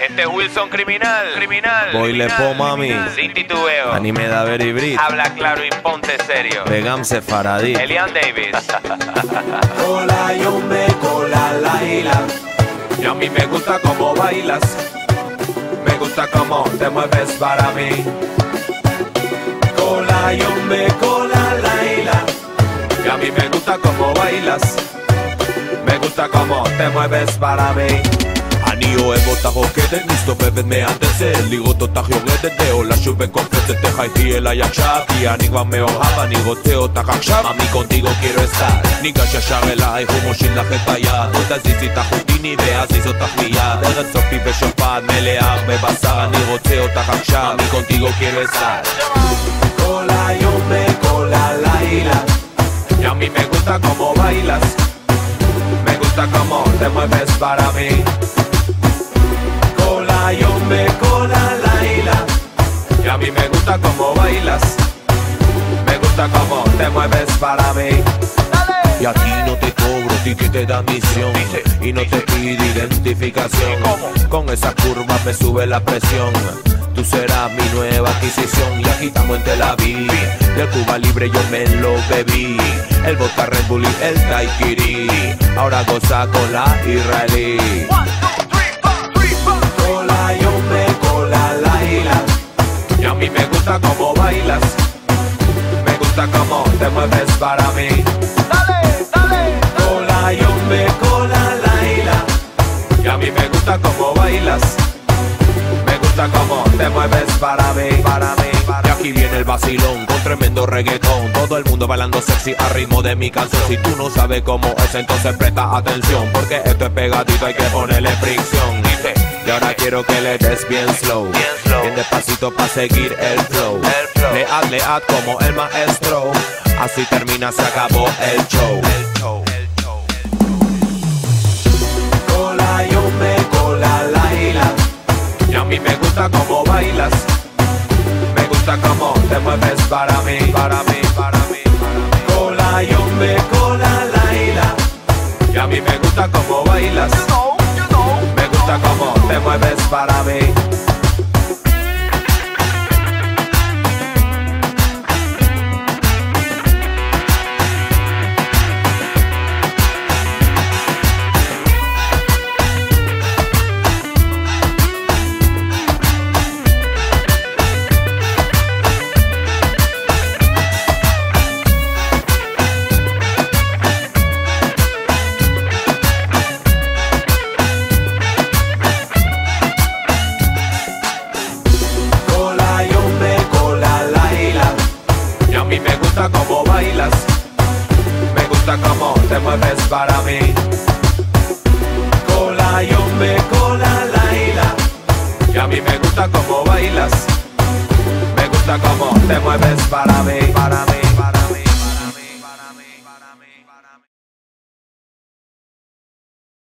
Este es Wilson criminal, criminal. Voy le po mami. Sin titubeo. Anime da very brit. Habla claro y ponte serio. Begam Sefaradí. Elian Davis. Cola yo me cola Laila Y a mí me gusta cómo bailas Me gusta cómo te mueves para mí Cola yo me cola Laila Y a mí me gusta cómo bailas Me gusta cómo te mueves para mí אני אוהב אותך רוקדת, מסתובבת מהדסת לראות אותך יורדת בעולה שוב וקופצת תחייכי אליי עכשיו כי אני כבר מאוהב, אני רוצה אותך עכשיו. עמי קונטיגו קירו אסטל ניגש ישר אלייך ומושיט לך את היד. בוא תזיזי את החוטיני ואזיז אותך מיד. ארץ סופי ושופעת מלאה בבשר אני רוצה אותך עכשיו. עמי קונטיגו קירו אסטל כל היום וכל הלילה. Y a mí me gusta como bailas Me gusta como te mueves para mí Cola hombre, cola Laila Y a mí me gusta como bailas. Me gusta como te mueves para mí. Y a ti no te cobro ticket de admisión Y no te pide identificación. Con esa curva me sube la presión. Tú serás mi nueva adquisición. Y aquí estamos en Tel Aviv. Del Cuba Libre yo me lo bebí. El vodka Red Bull y el daiquiri. Ahora goza con la israelí gusta cómo bailas. Me gusta cómo te mueves para mí. Cola yo me cola Laila. Y a mí me gusta cómo bailas. Me gusta cómo te mueves para mí, para mí, para Y aquí viene el vacilón con tremendo reggaetón. Todo el mundo bailando sexy a ritmo de mi canción. Si tú no sabes cómo es entonces presta atención Porque esto es pegadito hay que ponerle fricción y ahora quiero que le des bien slow. Bien despacito pa' seguir el flow. Lead, lead como el maestro. Así termina, se acabó el show. Cola yo me cola Laila. Y a mí me gusta cómo bailas. Me gusta cómo te mueves para mí Para mí, para mí, para Cola yo me cola Laila. Y a mí me gusta cómo bailas gusta cómo te mueves para mí Me gusta cómo te mueves para mí. Cola yo me cola Laila. Y a mí me gusta cómo bailas. Me gusta cómo te mueves para mí, para mí